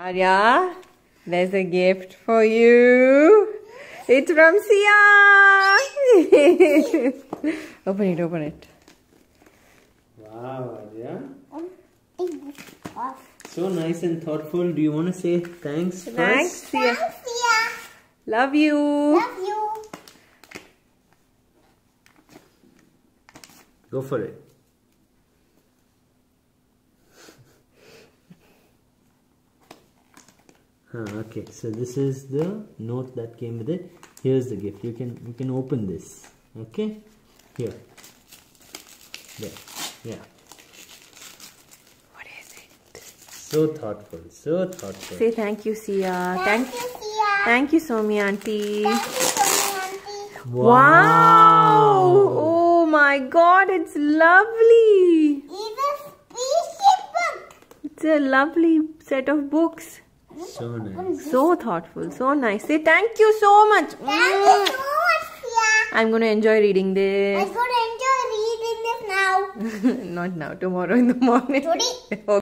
Arya, there's a gift for you. It's from Sia. open it, open it. Wow, Arya. Um, so nice and thoughtful. Do you want to say thanks first? Thanks, Sia. Sia. Love you. Love you. Go for it. Huh, okay, so this is the note that came with it. Here's the gift. You can you can open this. Okay, here. There. Yeah. What is it? So thoughtful. So thoughtful. Say thank you, Sia. Thank Thank, you, Sia. thank you, Somi auntie. Thank you so much, Auntie. Wow! Oh my god, it's lovely! It's a spaceship book. It's a lovely set of books. So nice. So thoughtful, so nice. Say thank you so much. Thank you so mm. much, Sia. I'm gonna enjoy reading this. I'm going to enjoy reading this now. Not now, tomorrow in the morning. Today. Okay.